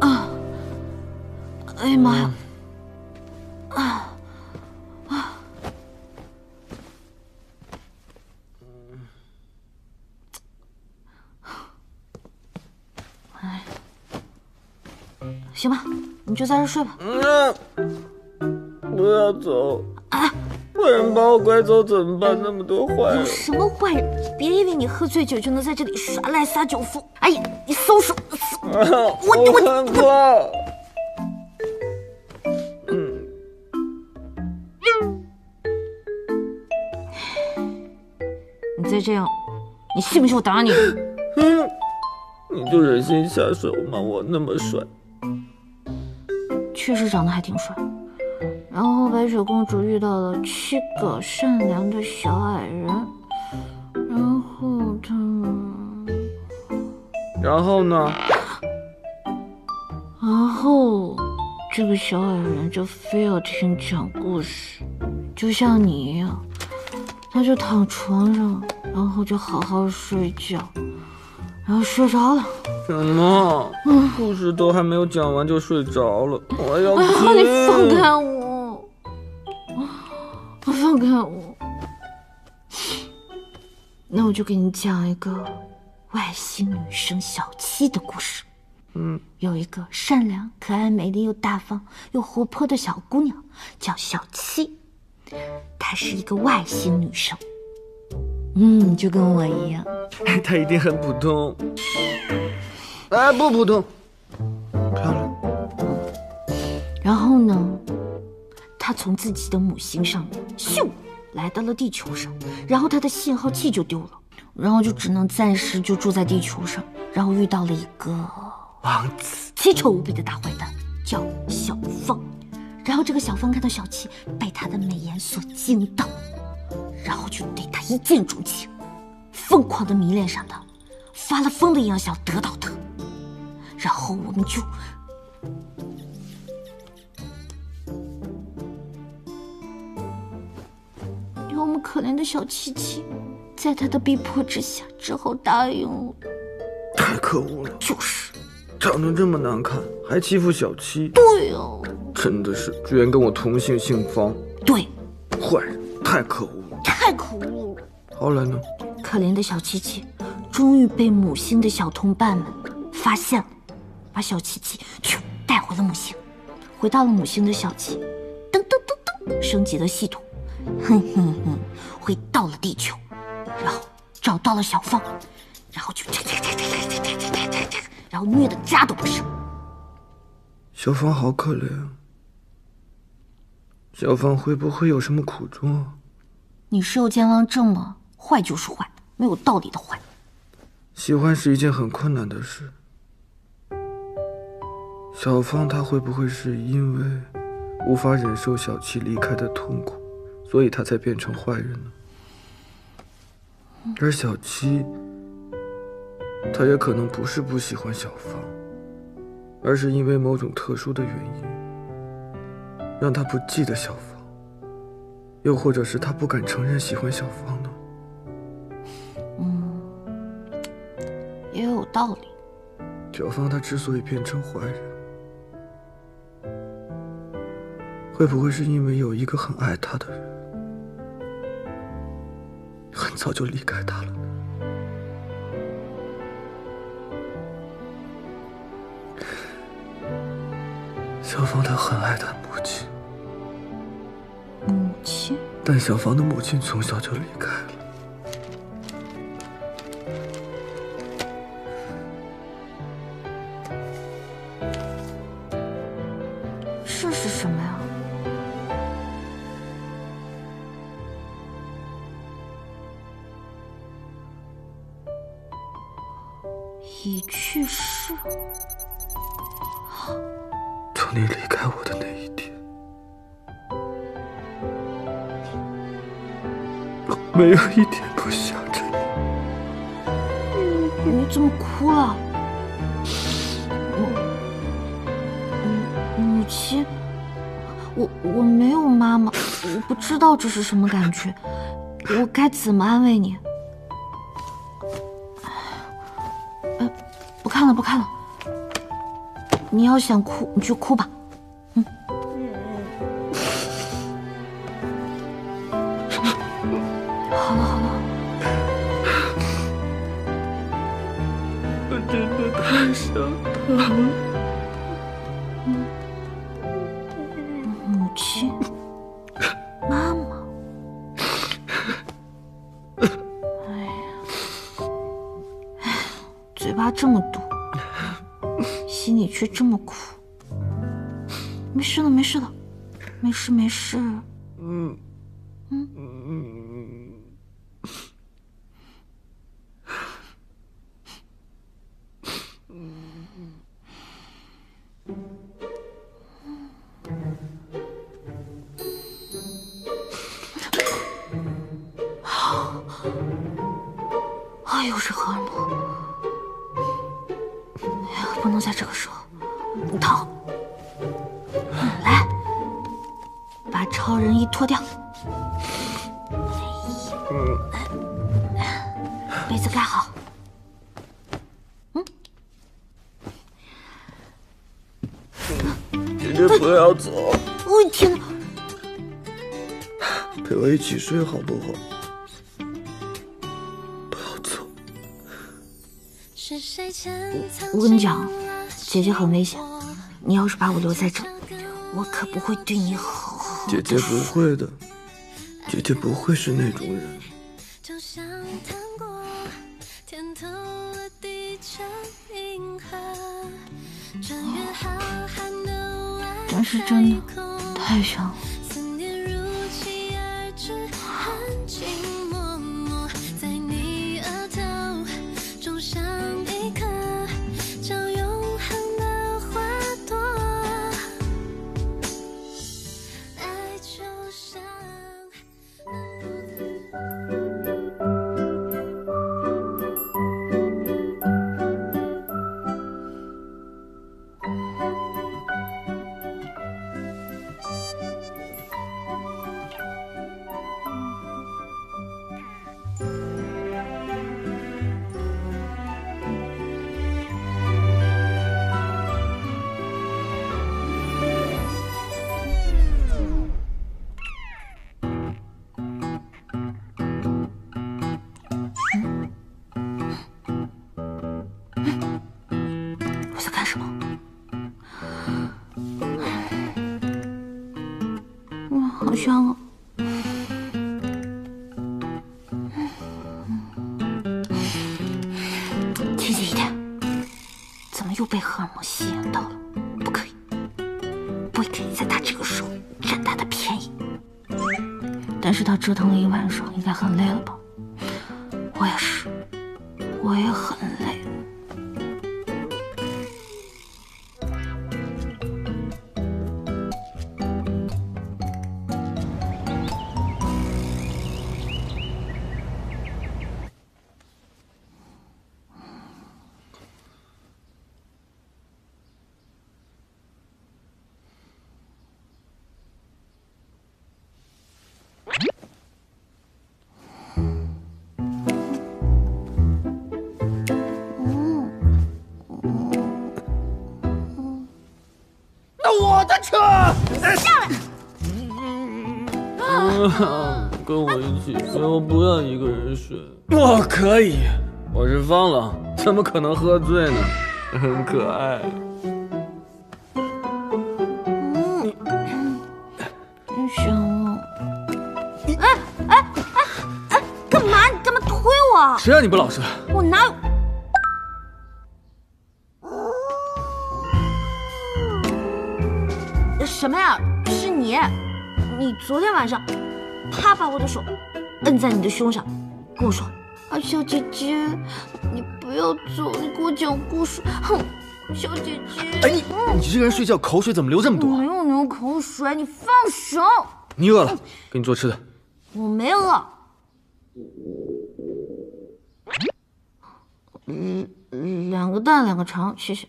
啊！哎呀妈呀！啊啊！哎，行吧，你就在这睡吧。不要走！啊！坏人把我拐走怎么办？那么多坏人！有什么坏人？别以为你喝醉酒就能在这里耍赖撒酒疯！哎呀，你松手！我我我！嗯，你再这样，你信不信我打你？嗯，你就忍心下手吗？我那么帅，确实长得还挺帅。然后白雪公主遇到了七个善良的小矮然后呢？然后这个小矮人就非要听讲故事，就像你一样，他就躺床上，然后就好好睡觉，然后睡着了。什么？故事都还没有讲完就睡着了？我要听！你放开我！放开我！那我就给你讲一个外星女生小七的故事。嗯，有一个善良、可爱、美丽又大方又活泼的小姑娘，叫小七。她是一个外星女生。嗯，就跟我一样。她一定很普通。哎，不普通，漂亮。然后呢？她从自己的母星上面咻来到了地球上，然后她的信号器就丢了，然后就只能暂时就住在地球上，然后遇到了一个王子，奇丑无比的大坏蛋，叫小芳。然后这个小芳看到小七被他的美颜所惊到，然后就对他一见钟情，疯狂的迷恋上他，发了疯的一样想得到他，然后我们就。我们可怜的小七七，在他的逼迫之下，只好答应了。太可恶了！就是，长得这么难看，还欺负小七。对呀，真的是，居然跟我同姓，姓方。对，坏人，太可恶了！太可恶了！后来呢？可怜的小七七，终于被母星的小同伴们发现了，把小七七去带回了母星。回到了母星的小七，噔噔噔噔，升级了系统。哼哼哼，回到了地球，找到了小芳，然后就然后虐的渣都不剩。小芳好可怜，小芳会不会有什么苦衷啊？你是有健忘症吗？坏就是坏，没有道理的坏。喜欢是一件很困难的事。小芳她会不会是因为无法忍受小七离开的痛苦？所以她才变成坏人呢。而小七，他也可能不是不喜欢小芳，而是因为某种特殊的原因，让他不记得小芳，又或者是他不敢承认喜欢小芳呢？嗯，也有道理。小芳她之所以变成坏人，会不会是因为有一个很爱她的人？很早就离开他了。小芳她很爱她母亲，母亲。但小芳的母亲从小就离开了。这是什么呀？去世。从你离开我的那一天，我没有一天不想着你。你怎么哭了？母母亲，我我没有妈妈，我不知道这是什么感觉，我该怎么安慰你？不看了，不看了，你要想哭，你就哭吧。嗯。好了好了。我真的太想他了。母亲，却这么苦。没事了，没事了，没事没事。嗯嗯嗯。啊，又是荷尔蒙！哎呀，不能在这个时候，你逃！来，把超人衣脱掉。被子盖好。嗯。姐姐不要走！我的天哪！陪我一起睡好不好？不要走我跟你讲，姐姐很危险。你要是把我留在这，我可不会对你好。姐姐不会的，姐姐不会是那种人。真是真的，太像了。在干什么好香啊！清醒一点，怎么又被荷尔蒙吸引到了？不可以，不可以在他这个时候占他的便宜。但是他折腾了一晚上，应该很累了吧？我也是，我也很累。下来！跟我一起睡，我不要一个人睡。我可以，我是方朗，怎么可能喝醉呢？很可爱。你行了。哎哎哎哎，干嘛？你干嘛推我？谁让你不老实？我哪有？什么呀？是你！你昨天晚上，他把我的手摁在你的胸上，跟我说：“啊，小姐姐，你不要走，你给我讲故事。”哼，小姐姐。哎你，你这个人睡觉口水怎么流这么多？没有流口水，你放手。你饿了，给你做吃的。我没饿。嗯，两个蛋，两个肠，谢谢。